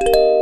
you